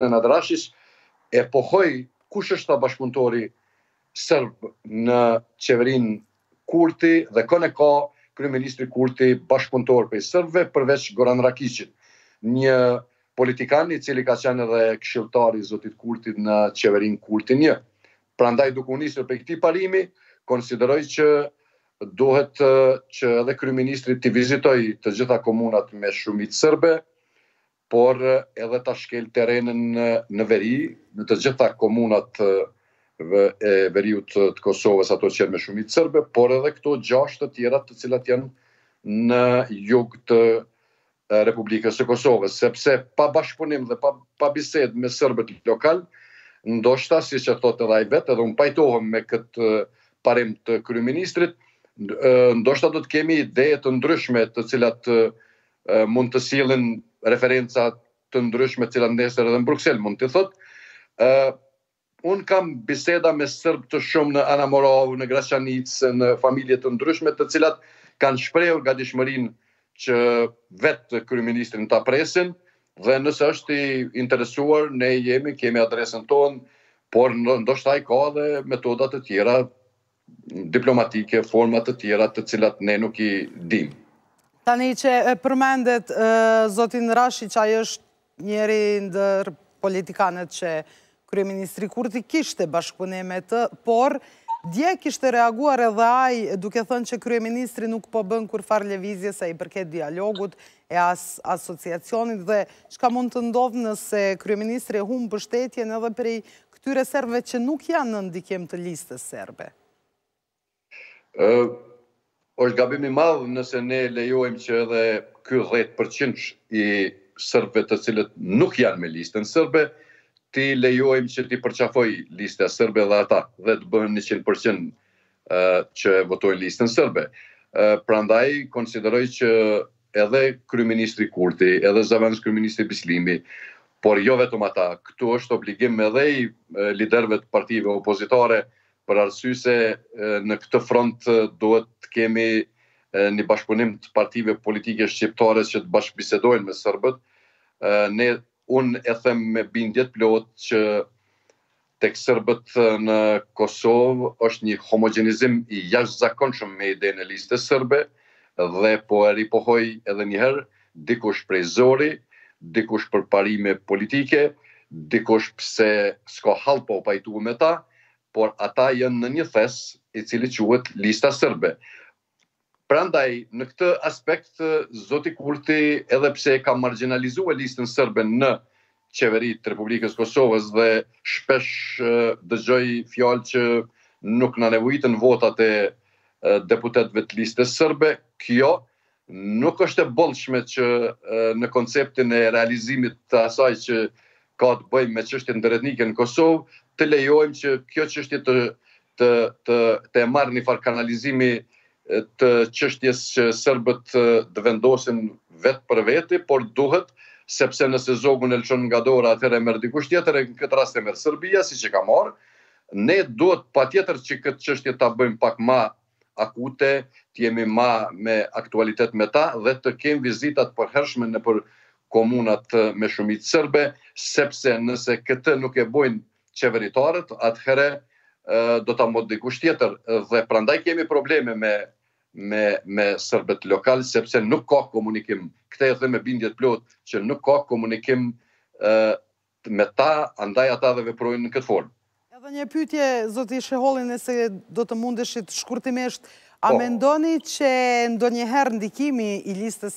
Nenad Rashiq, e pohoj kush është bashkëpunëtori serb në qeverinë Kurti dhe kënë ka kryeministri Kurti bashkëpunëtor prej serbëve përveç Goran Rakiqit, një politikan i cili ka qenë edhe këshilltar i zotit Kurti në qeverinë Kurti një. Prandaj duke u nisur prej këtij parimi, konsideroj që duhet që edhe kryeministri të vizitojë të gjitha komunat me shumicë serbe, por edhe ta shkel terrenin në veri, në të gjitha komunat e veriut të Kosovës, ato që janë me shumicë serbe, por edhe këto gjashtë të tjera të cilat janë në jug të Republikës së Kosovës, sepse pa bashkëpunim dhe pa, pa bisedë me serbët lokalë, ndoshta, siç thotë edhe ai vetë, edhe unë pajtohem me këtë parim të kryeministrit, ndoshta do të kemi ide të ndryshme të cilat mund të sjellin referenca të ndryshme, të cilat nesër edhe në Bruksel mund t'i thotë. Unë kam biseda me serbë të shumtë në Anamoravë, në Graçanicë, në familje të ndryshme, të cilat kanë shprehur gatishmërinë që vetë kryeministrin ta presin dhe nëse është i interesuar ne jemi kemi adresën tonë, por ndoshta ai ka edhe metoda të tjera diplomatike, forma të tjera të cilat ne nuk i dim. Tani që e përmendët zotin Rashiq, ai është njëri ndër politikanët që Kryeministri Kurti kishte bashkëpunim me të, por dje kishte reaguar edhe ai duke thënë që Kryeministri nuk po bën kurrfarë lëvizje sa i përket dialogut e asociacionit dhe çka mund të ndodhë nëse Kryeministri e humb mbështetjen edhe prej këtyre serbëve që nuk janë në ndikim të Listës Serbe? Është gabim i madh nëse ne lejojmë që edhe ky 10% i serbëve të cilët nuk janë me Listën Serbe, t'i lejojmë që t'i përqafojë Lista Serbe edhe ata dhe të bëhen 100% që votojnë Listën Serbe. Prandaj, konsideroj që edhe kryeministri Kurti, edhe zëvendëskryeministri Bislimi, por jo vetëm ata. Këtu është obligim edhe i liderëve të partive opozitare, për arsye se në këtë front duhet të kemi një bashkëpunim të partive politike shqiptare që të bashkëbisedojnë me serbët. Ne, unë e them me bindje të plotë që Tek serbët në Kosovë është një homogjenizim i jashtëzakonshëm me idenë e Listës Serbe dhe po e ripohoj edhe një herë, dikush prej zori, dikush për parime politike, dikush pse s'ka hall pa u pajtu me ta, por ata janë në një thes i cili quhet Lista Serbe. Prandaj, në këtë aspekt, zoti Kurti, edhe pse e ka margjinalizuar listën serbe në qeveri të Republikës së Kosovës dhe shpesh dëgjoj fjalë që nuk na nevojiten votat e deputetëve të listës serbe, kjo nuk është e bollshme që në konceptin e realizimit të asaj që ka të bëjmë me çështjen ndëretnike në Kosovë, të lejojmë që kjo çështje të të të të marrë një farë kanalizimi të çështjes që serbët të vendosin vetë për veti, por duhet sepse nëse zogun e lëshon nga dora, atëherë e merr dikush tjetër, e në këtë rast e merr Serbia, siç e ka marrë. Ne duhet patjetër që këtë çështje ta bëjmë pak ma akute, të jemi ma me aktualitet me ta dhe të kemi vizita të përhershme nëpër komunat me shumicë serbe, sepse nëse këtë nuk e bojnë qeveritarët, atëhere do ta bojë dikush tjetër. Dhe prandaj kemi probleme me me me serbët lokal sepse nuk ka komunikim. Këtë e them me bindje të plotë që nuk ka komunikim ë me ta, andaj ata dhe veprojnë në këtë formë. Edhe një pyetje, zoti Sheholli, nëse do të mundeshit shkurtimisht, a mendoni që ndonjëherë ndikimi i listës